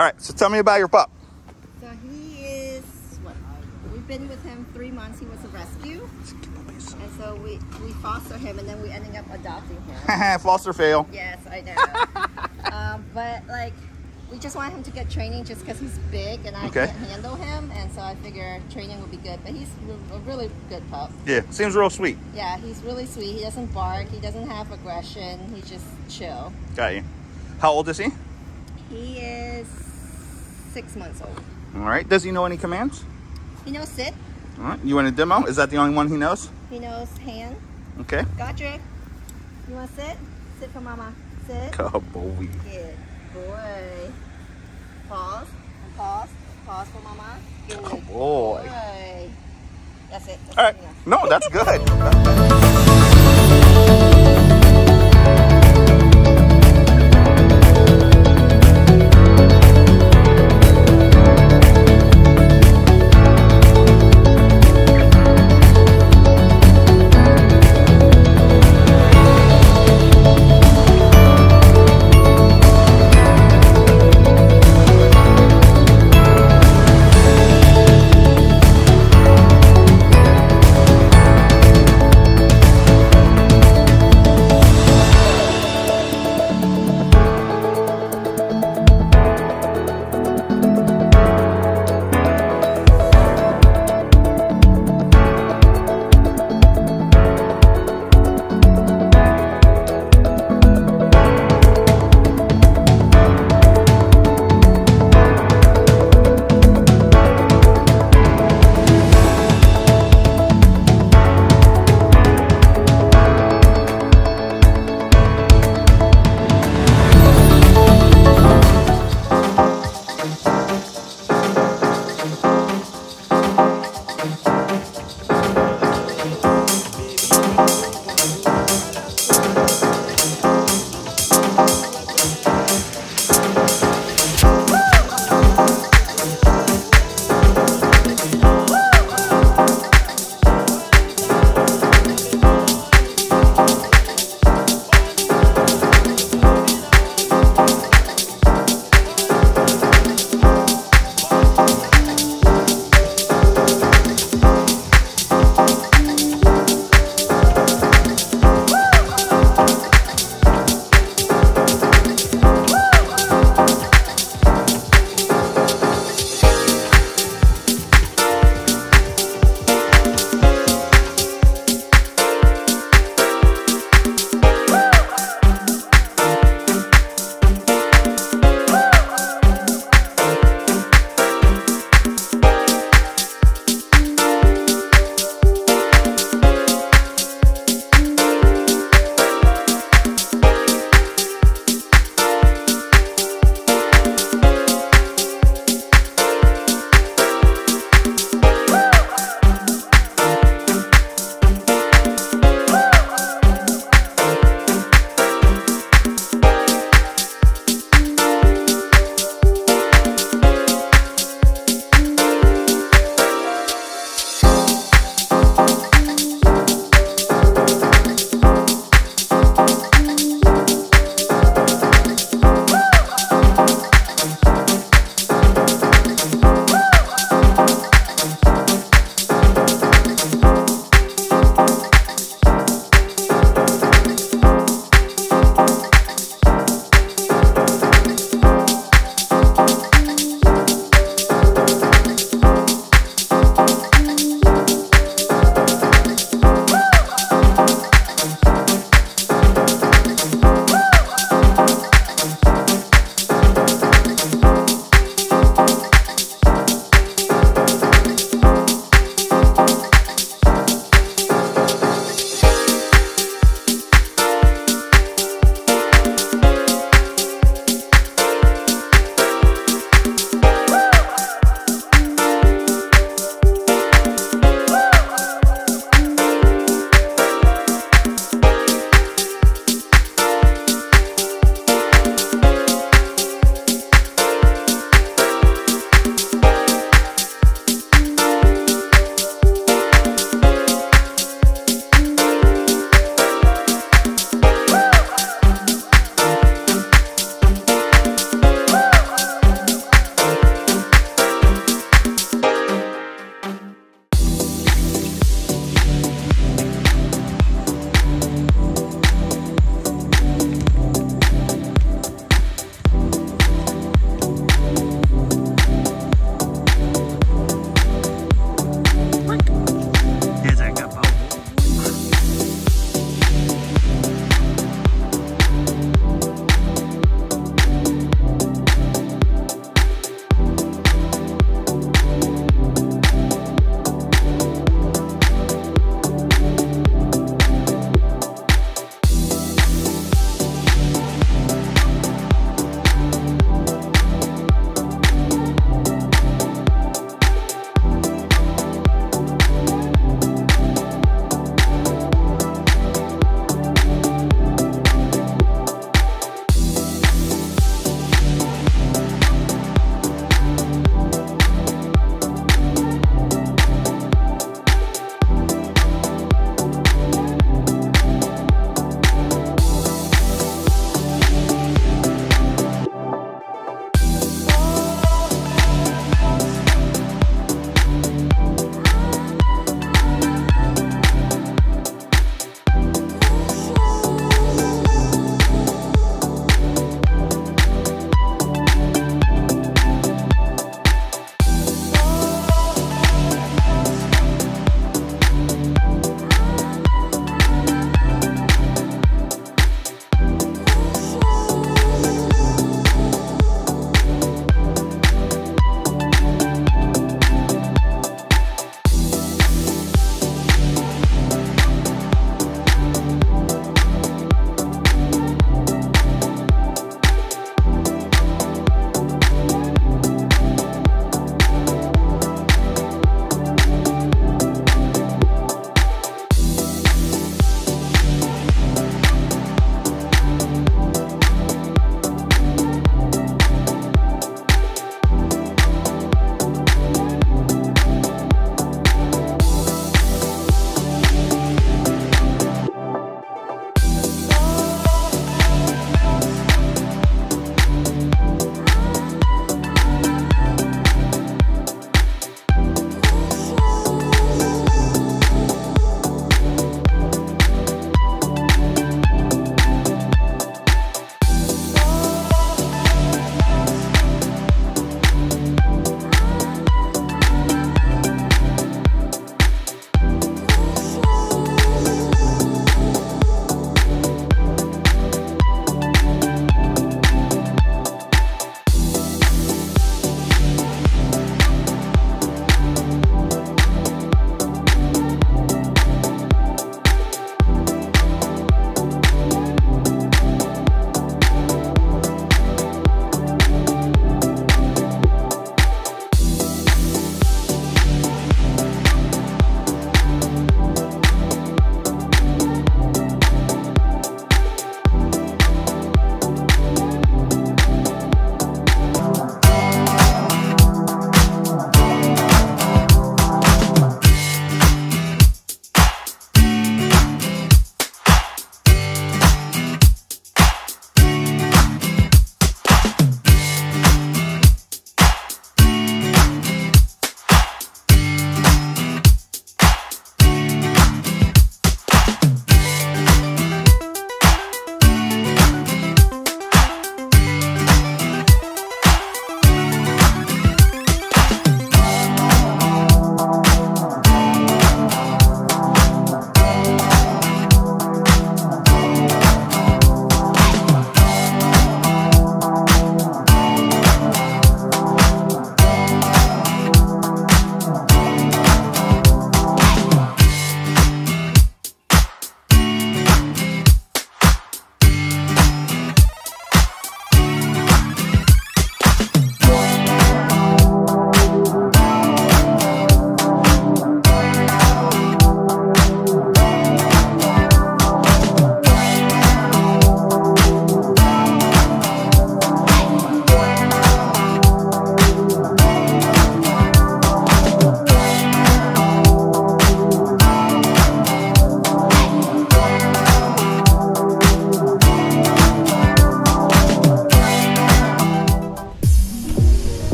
All right, so tell me about your pup. So he is what? We've been with him three months. He was a rescue, and so we we foster him, and then we ended up adopting him. Foster fail. yes, I know. um, but like, we just want him to get training just because he's big and I Okay. can't handle him, and so I figure training would be good. But he's a really good pup. Yeah, seems real sweet. Yeah, he's really sweet. He doesn't bark. He doesn't have aggression. He's just chill. Got you. How old is he? He is six months old. All right. Does he know any commands? He knows sit. All right. You want a demo? Is that the only one he knows? He knows hand. Okay. Godric, you want to sit? Sit for mama. Sit. Good boy. Good boy. Pause. And pause. Pause for mama. Good Good boy. boy. That's it. That's All right. No, that's good.